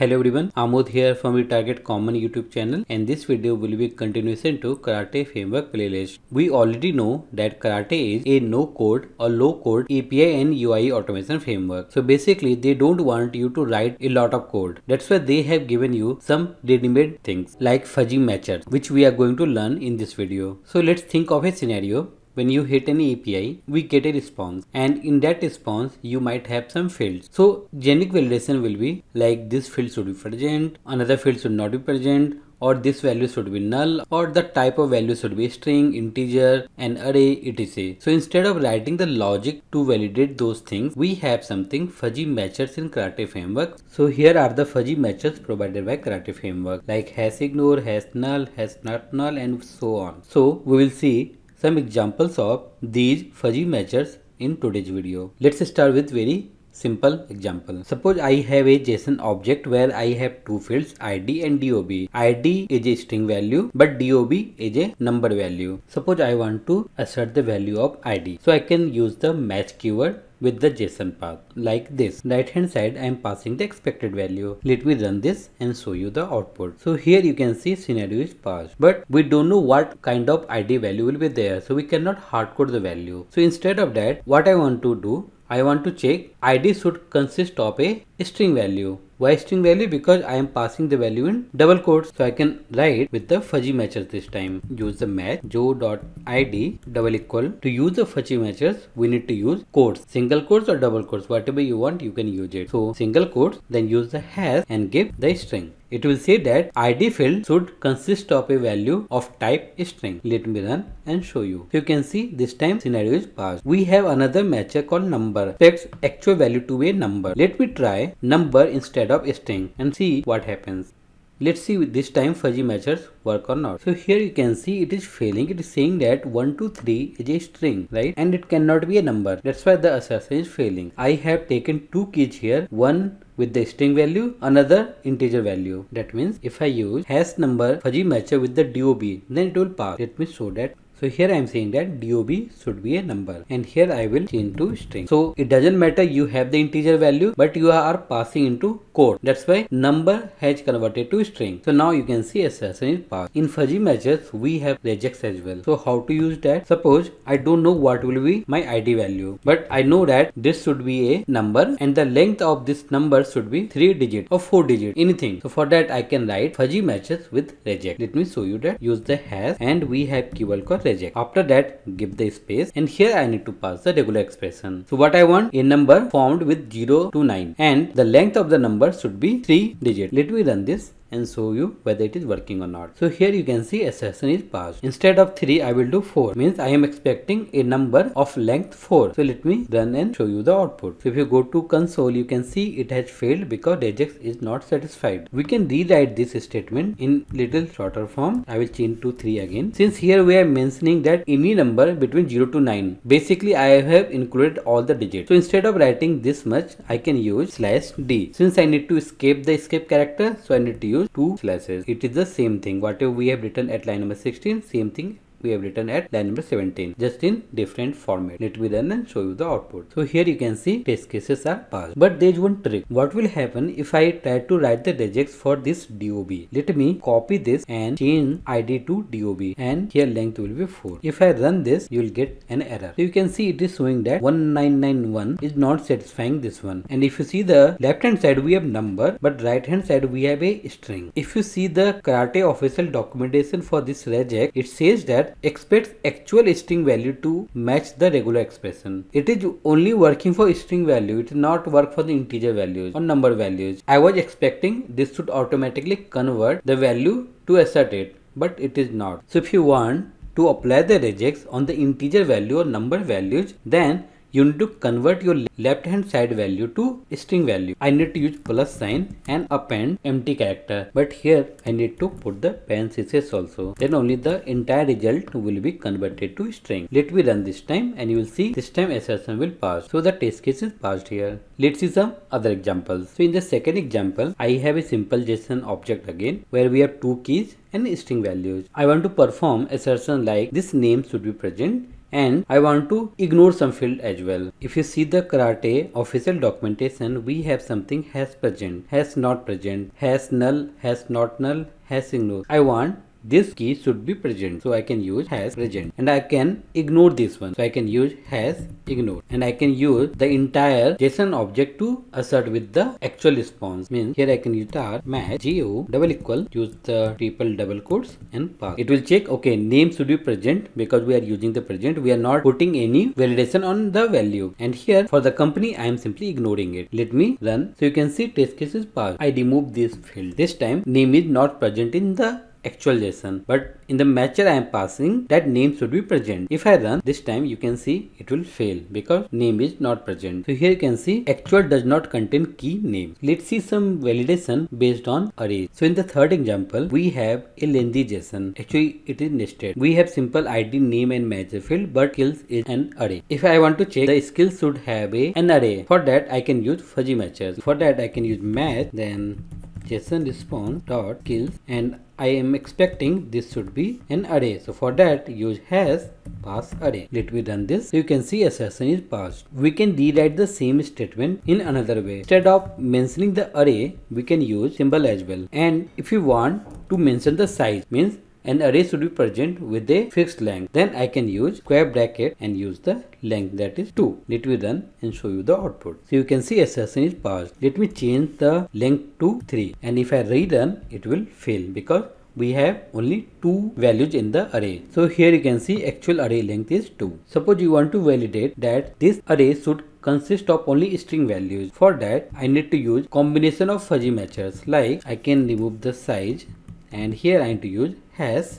Hello everyone, Amod here from the Target Common YouTube channel and this video will be continuation to Karate Framework playlist. We already know that Karate is a no-code or low-code API and UI automation framework. So basically they don't want you to write a lot of code. That's why they have given you some ready-made things like fuzzy matchers which we are going to learn in this video. So let's think of a scenario when you hit any API, we get a response and in that response, you might have some fields. So generic validation will be like this field should be present, another field should not be present, or this value should be null or the type of value should be string, integer, an array, etc. So instead of writing the logic to validate those things, we have something fuzzy matchers in Karate framework. So here are the fuzzy matchers provided by Karate framework like hash ignore, hash null, hash not null and so on. So we will see some examples of these fuzzy matchers in today's video. Let's start with very simple example. Suppose I have a JSON object where I have two fields ID and DOB. ID is a string value but DOB is a number value. Suppose I want to assert the value of ID. So I can use the match keyword with the JSON path like this. Right hand side I am passing the expected value. Let me run this and show you the output. So here you can see scenario is passed but we don't know what kind of ID value will be there so we cannot hardcode the value. So instead of that what I want to do I want to check ID should consist of a string value. Why string value? Because I am passing the value in double quotes. So I can write with the fuzzy matchers this time. Use the match jo.id double equal. To use the fuzzy matchers, we need to use quotes. Single quotes or double quotes. Whatever you want, you can use it. So single quotes, then use the hash and give the string. It will say that ID field should consist of a value of type string. Let me run and show you. So you can see this time scenario is passed. We have another matcher called number. Sets actual value to a number. Let me try number instead of string and see what happens. Let's see this time fuzzy matchers work or not. So here you can see it is failing. It is saying that 1, 2, 3 is a string, right? And it cannot be a number. That's why the assertion is failing. I have taken two keys here. One with the string value, another integer value. That means if I use hash number fuzzy matcher with the DOB, then it will pass. Let me show that so here I am saying that DOB should be a number and here I will change to string. So it doesn't matter you have the integer value but you are passing into code. That's why number has converted to string. So now you can see assertion is passed. In fuzzy matchers we have regex as well. So how to use that? Suppose I don't know what will be my ID value but I know that this should be a number and the length of this number should be 3 digit or 4 digit anything. So for that I can write fuzzy matchers with regex. Let me show you that. Use the hash and we have keyword called After that, give the space. And here I need to pass the regular expression. So what I want? A number formed with 0 to 9 and the length of the number should be 3 digit. Let me run this and show you whether it is working or not. So here you can see assertion is passed. Instead of 3 I will do 4 means I am expecting a number of length 4. So let me run and show you the output. So if you go to console you can see it has failed because regex is not satisfied. We can rewrite this statement in little shorter form. I will change to 3 again. Since here we are mentioning that any number between 0 to 9 basically I have included all the digits. So instead of writing this much I can use slash d. Since I need to escape the escape character so I need to use use two slashes. It is the same thing. Whatever we have written at line number 16, same thing we have written at line number 17 just in different format. Let me and show you the output. So here you can see test cases are passed. But there is one trick. What will happen if i try to write the regex for this dob let me copy this and change id to dob and here length will be 4 if i run this you will get an error. So you can see it is showing that 1991 is not satisfying this one. And if you see the left hand side we have number but right hand side we have a string. If you see the karate official documentation for this regex it says that expects actual string value to match the regular expression. It is only working for string value. It not work for the integer values or number values. I was expecting this should automatically convert the value to assert it, but it is not. So if you want to apply the regex on the integer value or number values, then you need to convert your left hand side value to string value. I need to use plus sign and append empty character. But here I need to put the parenthesis also. Then only the entire result will be converted to string. Let me run this time and you will see this time assertion will pass. So the test case is passed here. Let's see some other examples. So in the second example, I have a simple JSON object again where we have two keys and string values. I want to perform assertion like this name should be present and I want to ignore some field as well. If you see the karate official documentation, we have something hash present, hash not present, hash null, hash not null, hash ignore. I want this key should be present. So I can use hash present and I can ignore this one. So I can use hash ignore and I can use the entire JSON object to assert with the actual response. Means here I can use star match go double equal use the triple double quotes and pass. It will check okay name should be present because we are using the present. We are not putting any validation on the value. And here for the company I am simply ignoring it. Let me run. So you can see test case is passed I remove this field. This time name is not present in the actual JSON. But in the matcher I am passing, that name should be present. If I run this time, you can see it will fail because name is not present. So here you can see actual does not contain key name. Let's see some validation based on array. So in the third example, we have a lengthy JSON. Actually, it is nested. We have simple ID, name and matcher field, but skills is an array. If I want to check the skills should have a an array. For that, I can use fuzzy matchers. For that, I can use match, then JSON response dot skills and I am expecting this should be an array. So for that use has pass array. Let me run this. So you can see assertion is passed. We can rewrite the same statement in another way. Instead of mentioning the array, we can use symbol as well. And if you want to mention the size means an array should be present with a fixed length. Then I can use square bracket and use the length that is 2. Let me run and show you the output. So you can see assertion is passed. Let me change the length to 3 and if I rerun it will fail because we have only two values in the array. So here you can see actual array length is 2. Suppose you want to validate that this array should consist of only string values. For that I need to use combination of fuzzy matchers like I can remove the size and here I need to use hash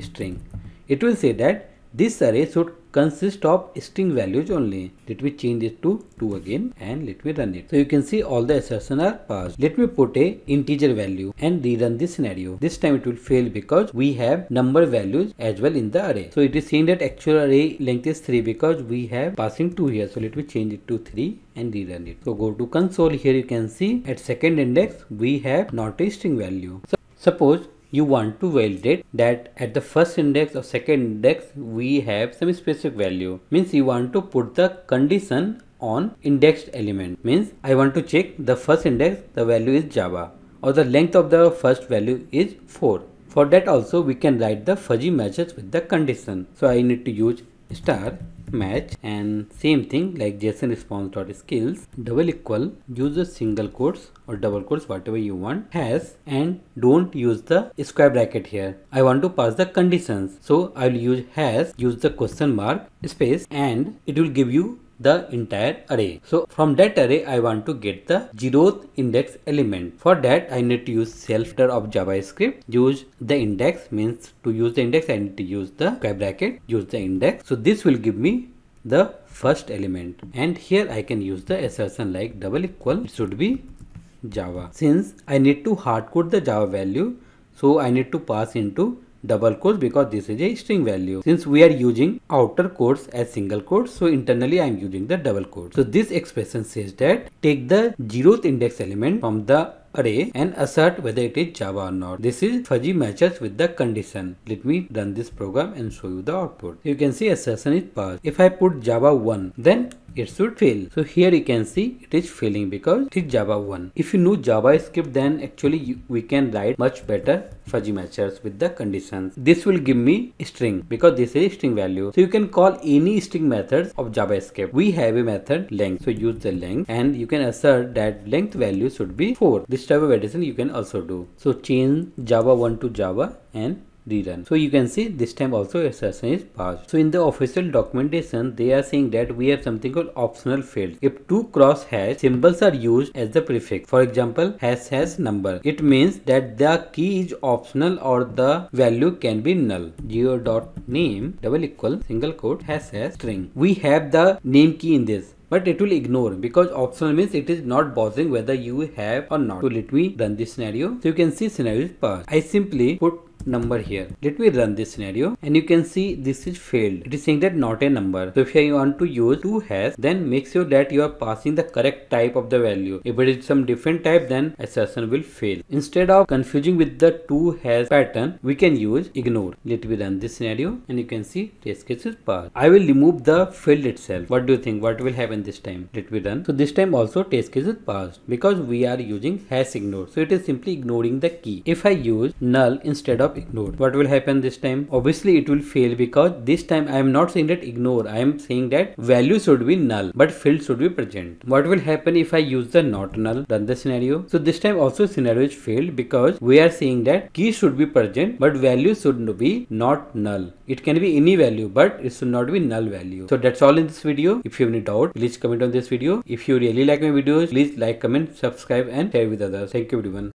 string. It will say that this array should consist of string values only. Let me change it to 2 again and let me run it. So you can see all the assertions are passed. Let me put a integer value and rerun this scenario. This time it will fail because we have number values as well in the array. So it is saying that actual array length is 3 because we have passing 2 here. So let me change it to 3 and rerun it. So go to console here you can see at second index we have not a string value. So Suppose you want to validate that at the first index or second index we have some specific value. Means you want to put the condition on indexed element. Means I want to check the first index the value is Java or the length of the first value is 4 for that also we can write the fuzzy matches with the condition. So I need to use star match and same thing like json response dot skills double equal use the single quotes or double quotes whatever you want has and don't use the square bracket here. I want to pass the conditions. So i will use has use the question mark space and it will give you the entire array. So from that array, I want to get the zeroth index element. For that, I need to use self of JavaScript. Use the index means to use the index, I need to use the square bracket, use the index. So this will give me the first element and here I can use the assertion like double equal it should be Java. Since I need to hardcode the Java value, so I need to pass into double quotes because this is a string value. Since we are using outer quotes as single quotes, so internally I am using the double quotes. So this expression says that take the zeroth index element from the array and assert whether it is Java or not. This is fuzzy matches with the condition. Let me run this program and show you the output. You can see assertion is passed. If I put Java 1, then it should fail. So here you can see it is failing because it is Java 1. If you know JavaScript then actually you, we can write much better fuzzy matchers with the conditions. This will give me string because this is string value. So you can call any string methods of JavaScript. We have a method length. So use the length and you can assert that length value should be 4. This type of addition you can also do. So change Java 1 to Java and rerun. So you can see this time also assertion is passed. So in the official documentation, they are saying that we have something called optional fields. If two cross hash symbols are used as the prefix, for example, hash hash number, it means that the key is optional or the value can be null. jo dot name double equal single quote hash hash string. We have the name key in this but it will ignore because optional means it is not bothering whether you have or not. So let me run this scenario. So you can see scenario is passed. I simply put number here. Let me run this scenario and you can see this is failed. It is saying that not a number. So if you want to use to hash then make sure that you are passing the correct type of the value. If it is some different type then assertion will fail. Instead of confusing with the to hash pattern we can use ignore. Let me run this scenario and you can see test case is passed. I will remove the field itself. What do you think? What will happen this time? Let me run. So this time also test case is passed because we are using hash ignore. So it is simply ignoring the key. If I use null instead of ignore, what will happen this time? Obviously it will fail because this time I am not saying that ignore. I am saying that value should be null but field should be present. What will happen if I use the not null? Run the scenario. So this time also scenario is failed because we are saying that key should be present but value should not be not null. It can be any value but it should not be null value. So that's all in this video. If you have any doubt, please comment on this video. If you really like my videos, please like, comment, subscribe and share with others. Thank you everyone.